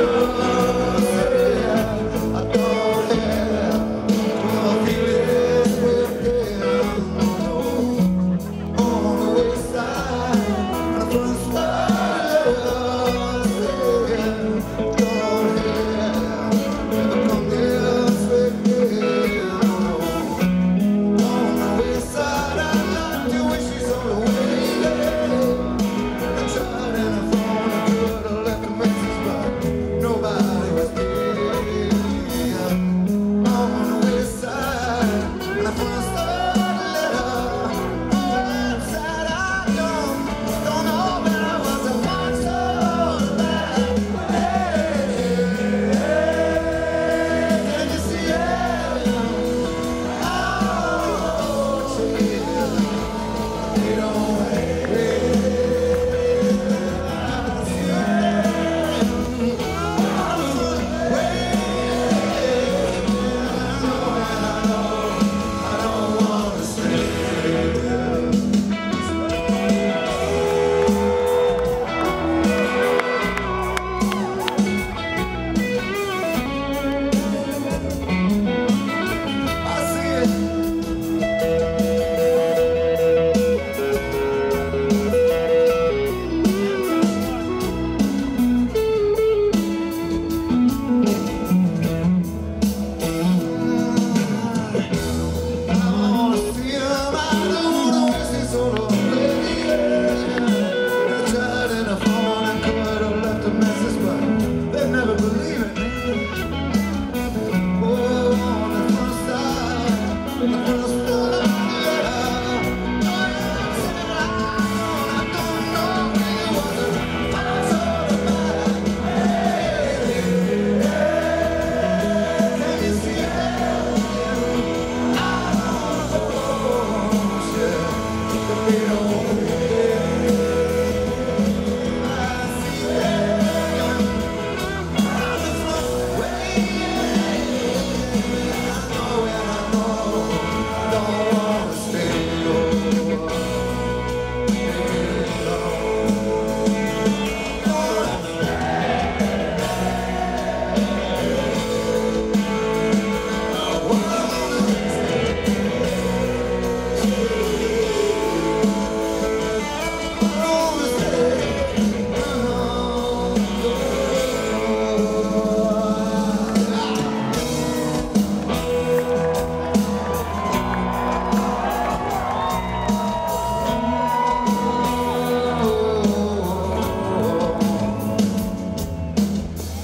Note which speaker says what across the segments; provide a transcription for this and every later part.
Speaker 1: Hallelujah.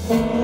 Speaker 1: Música